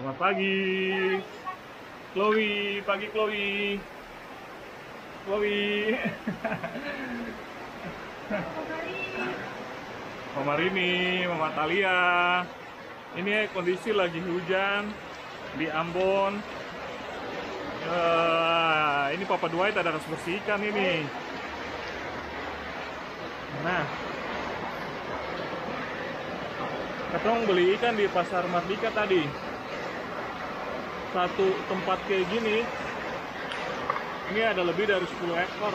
Selamat pagi. Chloe, pagi Chloe. Chloe. Mama Rini, Mama Talia. Ini kondisi lagi hujan di Ambon. Eh, ini Papa Dwight ada harus bersihkan ini. Nah, Ketong beli ikan di pasar Mardika tadi. Satu tempat kayak gini, ini ada lebih dari 10 ekor.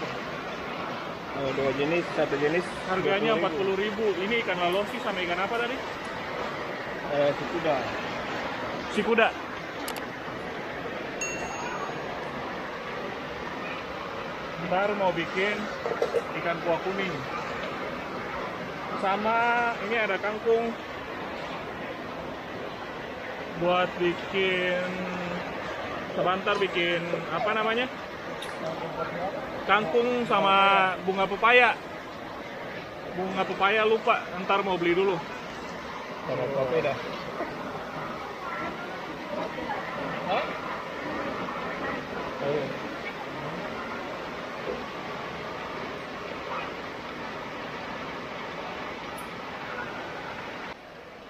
Oh, dua jenis, satu jenis. Harganya 40.000. 40.000. Ini ikan lalosi sama ikan apa tadi? Eh, sudah. Si kuda. Ntar mau bikin ikan kuah kuning. Sama ini ada kangkung buat bikin sebentar bikin apa namanya? Kangkung sama bunga pepaya. Bunga pepaya lupa, ntar mau beli dulu. Sama dah. Oh.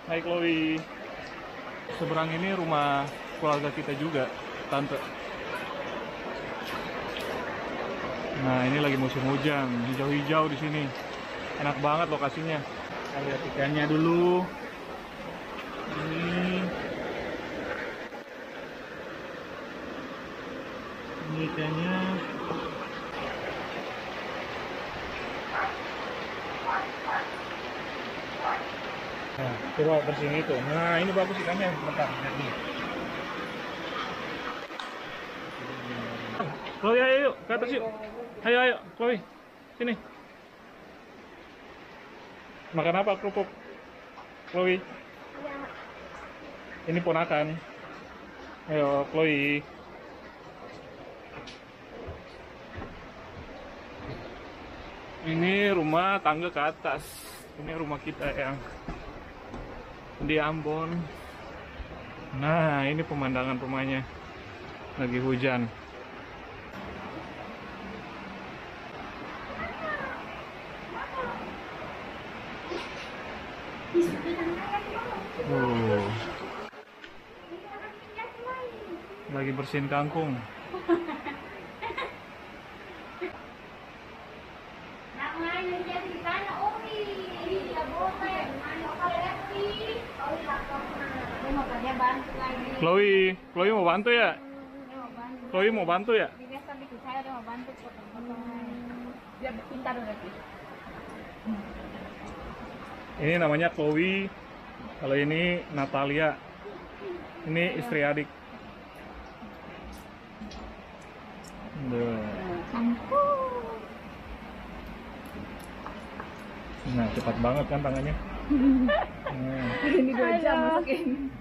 Hai Chloe. Seberang ini rumah keluarga kita juga, tante. Nah, ini lagi musim hujan, hijau-hijau di sini. Enak banget lokasinya. Kita lihat ikannya dulu. Ini. Ini ikannya. Nah, coba bersihin itu. Nah, ini bagus ikannya. Bentar, lihat nih. Chloe, ayo yuk, ke atas yuk. Ayo, ayo, Chloe. Sini. Makan apa kerupuk? Chloe. Ini ponakan. Ayo, Chloe. Ini rumah tangga ke atas. Ini rumah kita yang di Ambon. Nah, ini pemandangan rumahnya. Lagi hujan. Oh. Lagi bersihin kangkung. Chloe, Chloe mau bantu ya? Chloe mau bantu ya? biar pintar berarti Ini namanya Chloe. Kalau ini Natalia. Ini istri adik. Nah, cepat banget kan tangannya. Ini dua jam masukin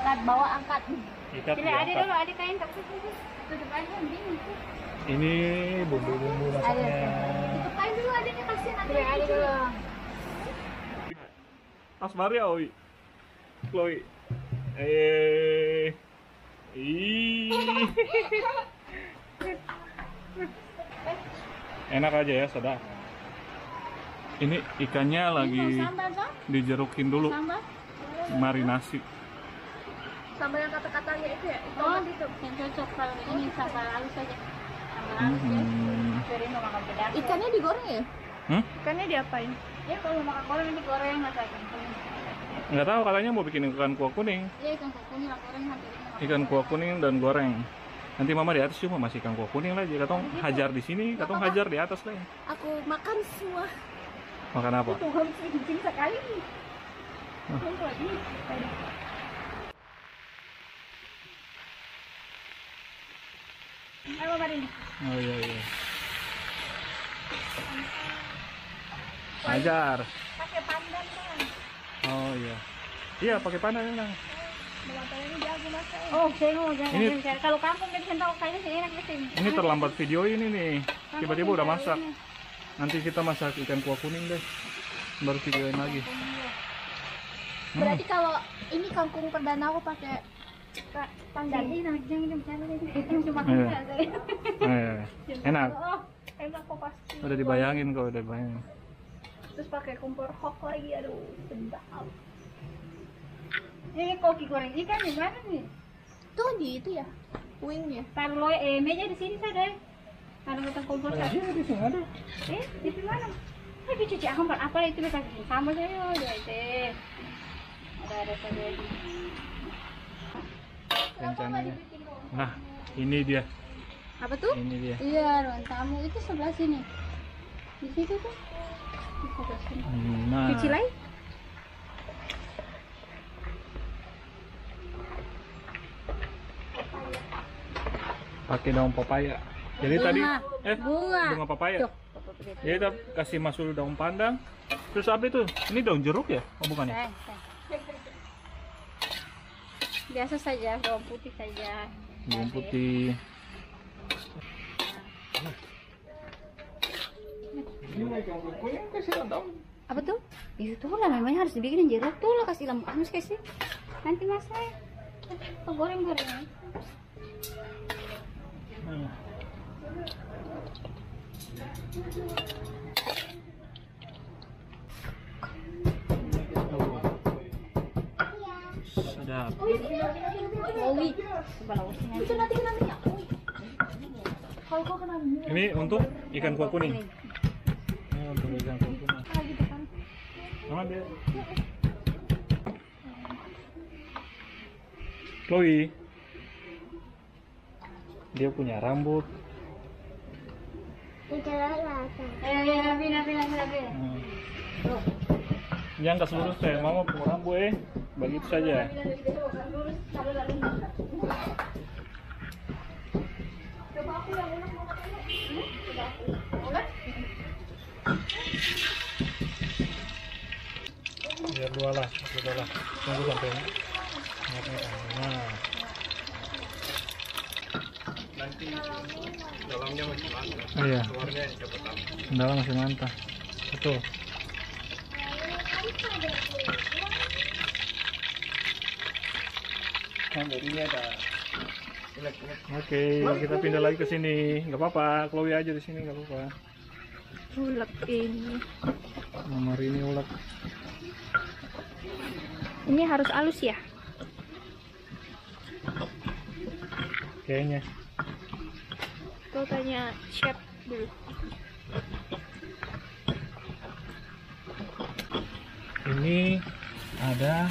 Tat bawa angkat Ikat Sini adik diangkat. dulu adik kain tak sih tutup aja bingung Ini bumbu-bumbu masaknya. tutup kain dulu adiknya kasih nanti adik dulu Asmari ya, Oi. Chloe. Eh. Ih. Enak aja ya, sedap. Ini ikannya lagi dijerukin dulu, marinasi. Sambal yang kata-katanya itu ya oh itu yang cocok kalau ini sambal halus saja sambal halus ya Hmm. Pedas Ikannya digoreng ya? Hmm? Ikannya diapain? ya kalau makan goreng nanti goreng masakan Nggak tahu katanya mau bikin ikan kuah kuning. ya ikan kukunya lah goreng nanti Ikan kuah kuning dan goreng. Nanti mama di atas cuma masih ikan kuah kuning lagi. Katong hajar di sini, katong hajar di atas lah. Aku makan semua. Makan apa? tuh harus sekali nih Hah. Tunggu lagi Ayo mari Oh iya iya. Hajar. pakai pandan bang Oh iya. Iya pakai pandan masak. Oh, jangan Ini-. Kalau kampung kan tahu kayaknya sih enak di sini. Ini terlambat video ini nih. Tiba-tiba udah masak. Nanti kita masak ikan kuah kuning deh. Baru videoin lagi. Berarti kalau ini kangkung perdana aku pakai itu cuma enak. Oh, enak kok pasti. Udah dibayangin kok, udah bayangin. Terus pakai kompor hok lagi, aduh sedap. Ini koki goreng ikan di mana nih? Tuh di itu ya, wingnya. Taruh eh meja di sini saja. Taruh ke kompor saja. Iya, di sini ada. Eh, di mana? Eh, dicuci aku apa itu bisa sama saya dia itu. Ada ada saja. Rencananya. Nah, ini dia. Apa tuh? Ini dia. Iya, ruang tamu itu sebelah sini. Di situ tuh. Di sebelah sini. Nah, Cuci lagi? pakai daun papaya. Jadi Bunga. tadi eh Bunga. bunga papaya. Tuh. Jadi kita kasih masuk daun pandang. Terus apa itu? Ini daun jeruk ya? Oh bukan ya? Eh, eh. Biasa saja, bawang putih saja. Bawang putih. Apa tuh? Itu tuh lah memang harus dibikin jeruk tuh lah kasih lembu harus kasih. Nanti mas saya oh, goreng goreng. Hmm. Kenal Ini untuk ikan kuah kuning. Ini untuk ikan kuah kuning. gitu kan. Mana dia? Chloe. Dia punya rambut. Eh, ya, bina bina bina. Hmm. Jangan kasih lurus teh, mama punya rambut eh. Begitu saja. Biar dua lah, dua lah. Tunggu sampai. Nah. Nanti dalamnya masih mantap. Iya, dalam masih mantap. Betul. Nah, ini ada. Oke, kita pindah lagi ke sini. Gak apa-apa, Chloe aja di sini gak apa-apa. Ulek ini. Nomor ini ulek. Ini harus halus ya? Kayaknya. Kau tanya chef dulu. Ini ada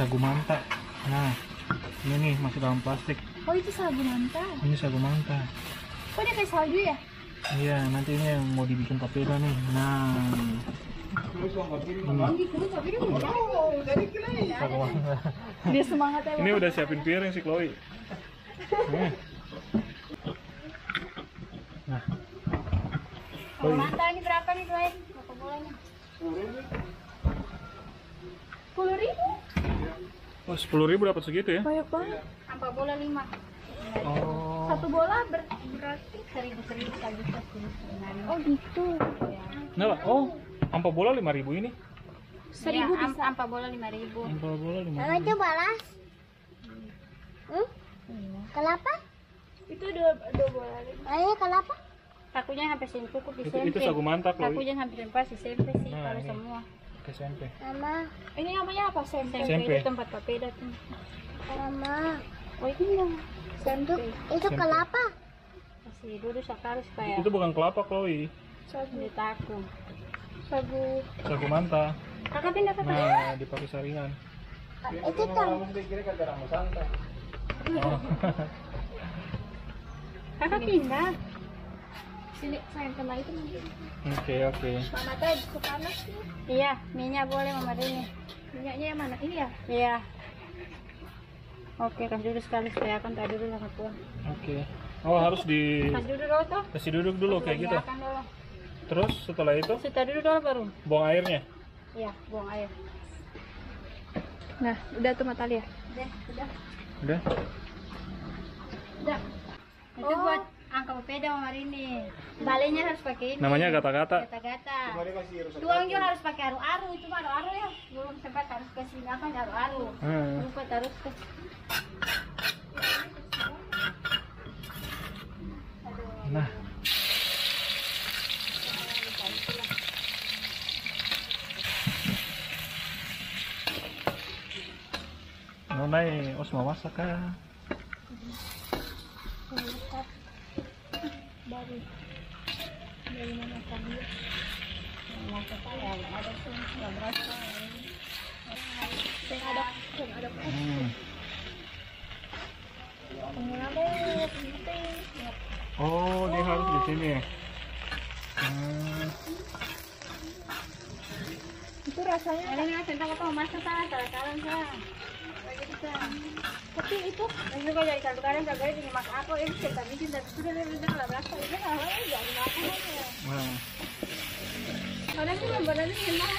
sagu manta. Nah, ini nih masih dalam plastik. Oh itu sagu manta. Ini sagu manta. Kok dia kayak salju ya? Iya, nanti ini yang mau dibikin papeda nih. Nah. Dia semangat ya. Ini udah siapin piring si Chloe. Nah, mata ini berapa nih Doi? Berapa bolanya? Sepuluh ribu? Oh sepuluh ribu dapat segitu ya? Banyak banget. Apa bola lima? Oh, Satu bola ber- berarti. Seribu seribu kali seribu sebenarnya. Oh gitu. nah, oh, ampa bola lima ribu ini. Seribu Ya, bisa. Ampa bola lima ribu. Ampa bola lima ribu. coba las. Hmm? Kelapa? Itu dua, dua bola. Ayo kelapa? Takunya hampir sini cukup di Itu, itu sagu manta Chloe. Takunya hampir pas di SMP sih Nah, kalau ini. semua. Ke SMP. Mama. Ini namanya apa? SMP, SMP. itu tempat papeda tuh. Mama. Oh ini yang Senduk. Itu kelapa. kasih dulu sekali supaya Itu bukan kelapa Chloe. di taku. Sagu. Sagu manta. Kakak pindah ke sana. Nah, dipakai saringan. Itu kan. Oh. Kakak pindah. Sini sayang kena itu nanti. Oke, oke. Mama teh suka panas nih. Iya, minyak boleh mama ini. Minyaknya yang mana? Ini ya? Iya. Oke, kasih dulu sekali supaya akan tak dulu lah tua. Oke. Oh, harus di Kasih dulu dulu tuh. kasih duduk dulu kayak gitu. Dulu. Terus setelah itu Kita dulu dulu baru. buang airnya. Iya, buang air. Nah, udah tuh mata ya. Udah, udah. Udah. Udah. Itu buat angka peda sama ini. Balenya harus pakai ini. Namanya gata-gata. Gata-gata. Tuang juga harus pakai aru-aru itu mah aru-aru ya. Belum sempat harus kasih apa aru-aru. Hmm. Lupa terus ke. Nah. Nonai, os mau masak kah? Dari dari mana tadi? Masak saya ada tuh nggak berasa. Saya ada, saya ada Hmm. pengenalan penting. Oh, dia harus di sini. Hmm. Itu rasanya Ada nih tentang apa masak salah salah salah salah. Gitu. tapi itu Dan juga jadi satu kali saya ini masak aku ini kita bikin dan sudah dari lah berasa ini kalau jadi makan aja. Nah. kadang tuh badannya enak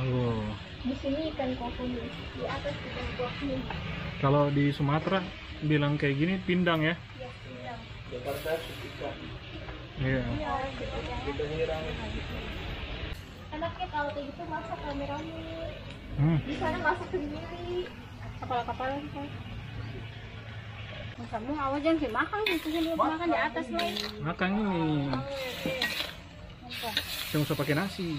Oh. di sini ikan kokoni di atas ikan kokoni Kalau di Sumatera bilang kayak gini pindang ya? ya pindang Jakarta suka. Iya. ya kita enaknya kalau kayak gitu masak rame-rame Hmm. di sana masak sendiri Kapal-kapalan kan. Kamu awas jangan sih makan itu jadi makan di atas lah. Makan ini. Jangan usah pakai nasi.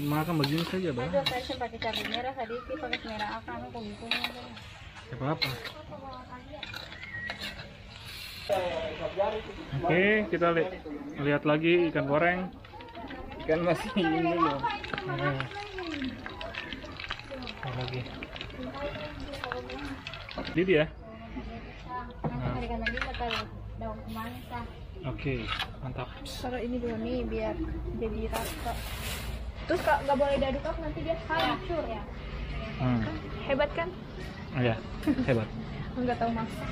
Makan begini saja, Bang. Ada saya pakai cabai merah sedikit, pakai merah apa, anu kuning kuning. Ya apa-apa. Oke, kita li- lihat lagi ikan goreng. Ikan masih ini dulu. Nah. Apa lagi? Didi ya? Nah. Oke, mantap. taruh ini dulu nih biar jadi rasa terus kak nggak boleh diaduk up nanti dia hancur ya Hmm. hebat kan Oh, ya, hebat. nggak tahu masak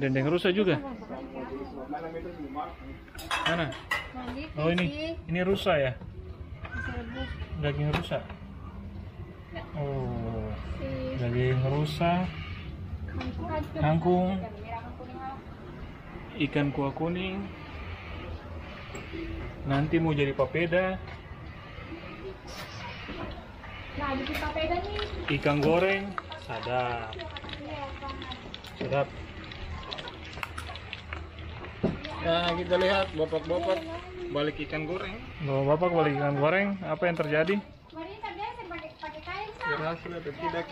Dendeng rusa juga. Mana? Oh ini, ini rusa ya? Daging rusa. Oh, daging rusa, kangkung, ikan kuah kuning. Nanti mau jadi papeda, nah di papeda nih ikan goreng, sadap. Sadap. Nah, kita lihat bapak-bapak balik ikan goreng. Bapak bapak balik ikan goreng, apa yang terjadi? Kita. Berhasil atau tidak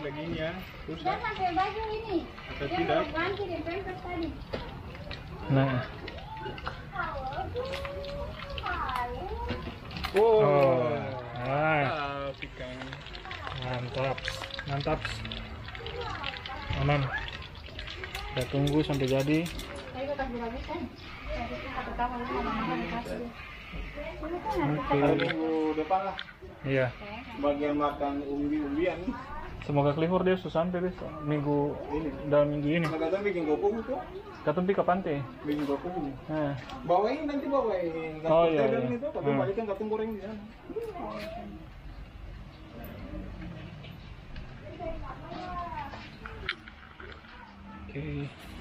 baju ini. atau tidak? mau ganti di pempek tadi. Nah, Oh, oh, ah, ah, ikan. mantap, mantap. Aman. Kita tunggu sampai jadi. Kau kasih depan lah. Iya. Bagian makan umbi-umbian. Semoga kelihur dia sudah sampai deh minggu ini dalam minggu ini. Katanya bikin gopung itu. Katumpi ke pantai. Bikin gopung. Nah, Bawain nanti bawain. Oh, iya, iya. itu, tapi Hmm. balikan katung goreng di sana. oke.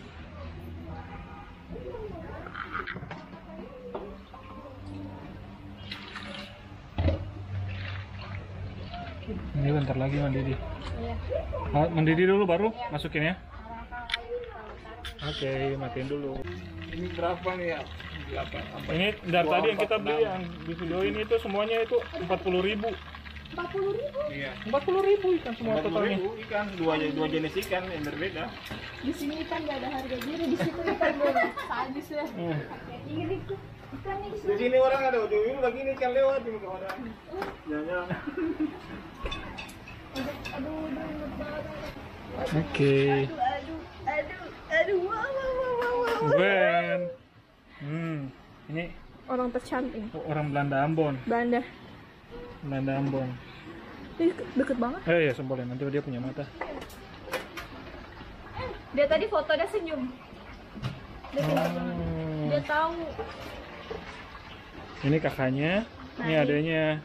Ini bentar lagi mendidih. Ah, mendidih dulu baru masukin ya. Oke, matiin dulu. Ini berapa nih ya? Berapa? Apa? Ini dari tadi yang empat, kita beli enam. yang di video ini itu semuanya itu 40.000 ribu. empat puluh ribu Iya. 40.000 ikan semua Empat puluh totalnya. ribu ikan, dua, dua jenis ikan yang berbeda. di sini ikan nggak ada harga diri di situ ikan sadis ya Hmm. ini itu ikan nih Di sini orang ada ujung-ujung lagi nih ikan lewat di muka orang. Jangan. Wow Ben. Hmm. Ini orang tercantik orang Belanda Ambon. Banda Belanda Ambon. Ih, deket banget Eh ya sembolin nanti dia punya mata. dia tadi foto dia senyum dia Oh. dia tahu Ini kakaknya. Ini adanya.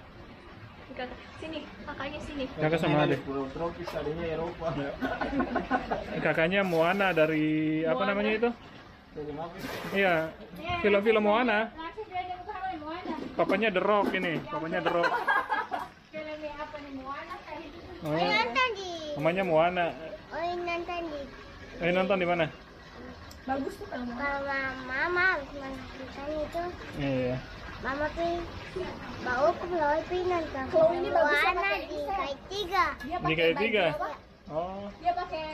Kakak, sini, kakaknya sini. Kakak sama adik. Pulau tropis adanya Eropa. Ini Kakaknya Moana dari apa namanya itu? Maaf. Iya, film-film Moana. Apa Moana. Papanya The Rock ini, papanya The Rock. Filmnya apa nih Moana kayak gitu. Oh, Nonton di, namanya Moana. oh nonton di Eh nonton di mana? Bagus tuh kalau kalau mama habis menonton itu Iya. Mama pi bawa ke Pulau pi nonton Kalau ini bagus di kayak kait tiga Dia Di kayak baju tiga. apa? Oh. Dia pakai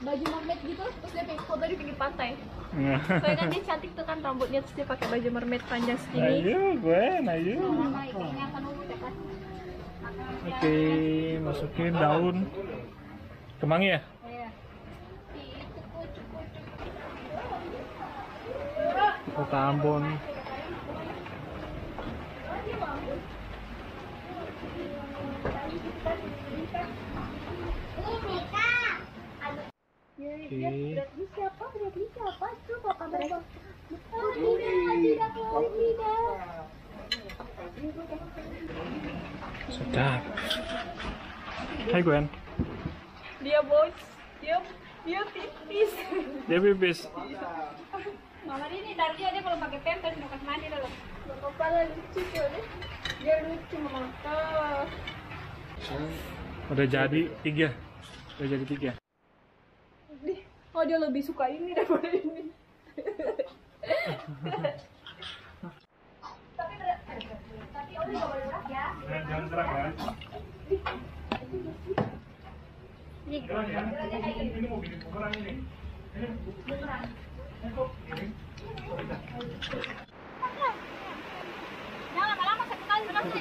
baju mermaid gitu, terus dia pakai foto di pinggir pantai. Nah. Soalnya kan dia cantik tuh kan rambutnya, terus dia pakai baju mermaid panjang segini. Ayo, gue, ayo. Mama kayaknya akan nunggu deh kan. Oke, masukin daun kemangi ya? Iya. Kota Ambon. Oke. siapa? Siapa? Coba kabar bang. Tidak, tidak, tidak. Sedap. Hai Gwen. Dia bos, dia dia tipis. Dia pipis. Mama ini dia dia kalau pakai pampers mau kasih mandi dulu. Kepala lucu tuh deh. Dia lucu mama. Udah jadi tiga. Udah jadi tiga. Oh dia lebih suka ini daripada ini. tapi ber- tapi Oli gak boleh berat ya. Jangan terang ya. Ini mau bikin ukuran ini. Jangan lama-lama satu kali berat Satu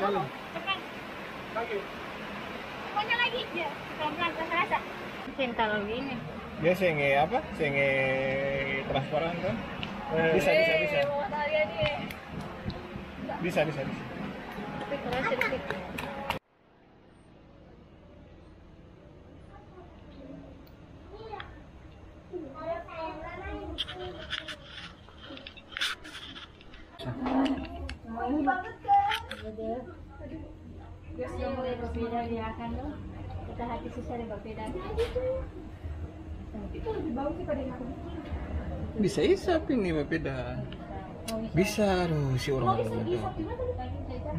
kali. Pokoknya lagi ya. Pelan-pelan terasa. Cinta lagi ini. Dia senge apa? Senge transparan kan? Bisa, bisa, bisa. Eh, nih. Bisa, bisa, bisa. Tapi keras sedikit. Yang boleh berbeda dia akan loh. Kita hati susah dia berbeda. Bisa isap ini beda. Bisa aduh si orang orang itu.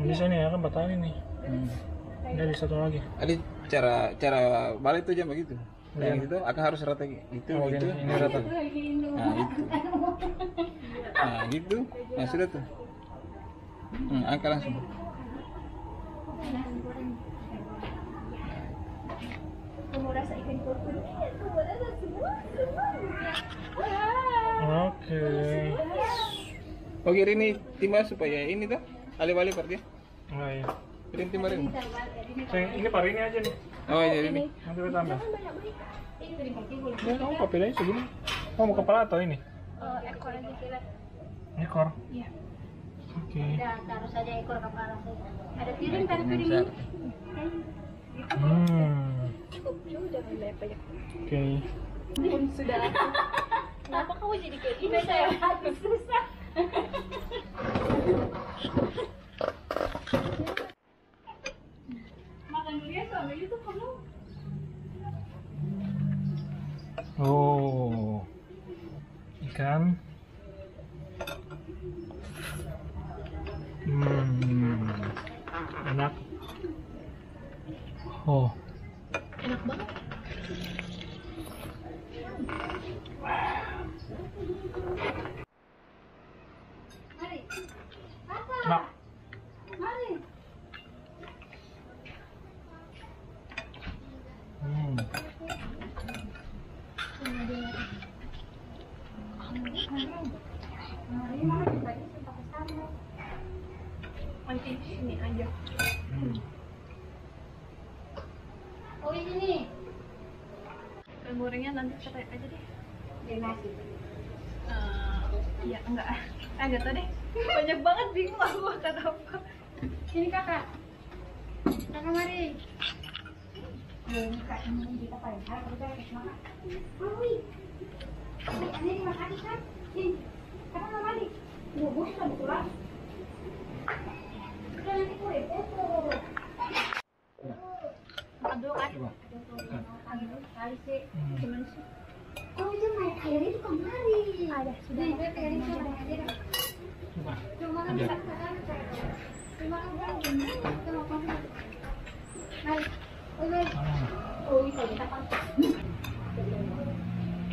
Bisa nih, akan batalin nih. Hmm. Jadi satu lagi. Ada cara cara balik tuh jam begitu. Iya. Yang itu akan harus rata gitu, Oh, gitu. ini rata. Nah itu. Nah gitu. Nah sudah tuh. Hmm, angkat langsung. Kamu rasa ikan? Iya, kamu rasa semua, semua. Oke. Oke ini timah supaya ini tuh balik-balik berarti. Oh iya. Kirim timah ini. Ini pari ini aja nih. Oh iya ini. Nanti kita tambah. Ya, kamu apa bedanya segini? Oh, mau kepala atau ini? Oh, ekor aja kira. Ekor. Iya. Oke. Udah taruh saja ekor kepala saja. Ada piring taruh piring ini. Hmm. Cukup, jangan banyak. Oke. Pun sudah. Kenapa kamu jadi kayak gini saya? Susah. Makan dulu ya sama itu kamu. Oh. Ikan. siapa ya? aja deh. Iya, eh, iya, enggak. Ah enggak tau deh. Banyak banget bingung aku mau apa. Ini kakak. Kakak mari. Ini kak ini kan kita paling hal kita makan mami ini dimakan kan? Ini. Kakak nanti kue eh, Aduh, kan? Hmm. Itu kemari. Ada sudah. Cuma. Cuma oh,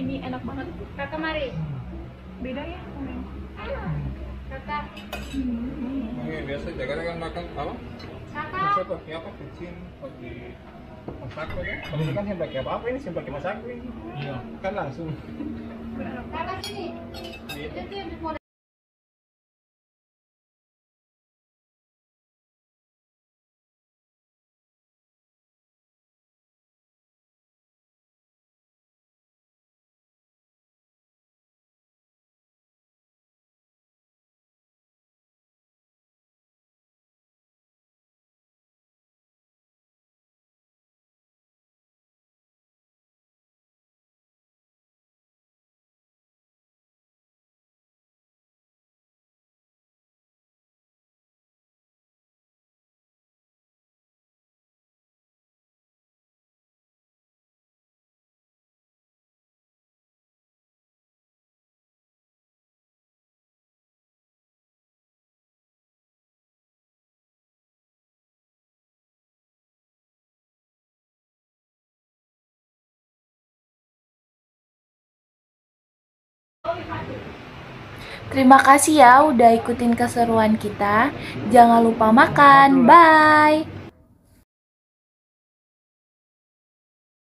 Ini enak banget. Kakak mari. Beda ya. Kakak. Hmm, hmm. Ini biasa jaga kan makan apa? Siapa? Siapa? Kecil masak aja. Kalau ini kan yang pakai apa apa ini yang pakai masak ini. Iya. Kan langsung. Kakak sini. Itu tuh yang Terima kasih ya udah ikutin keseruan kita. Jangan lupa makan. Bye.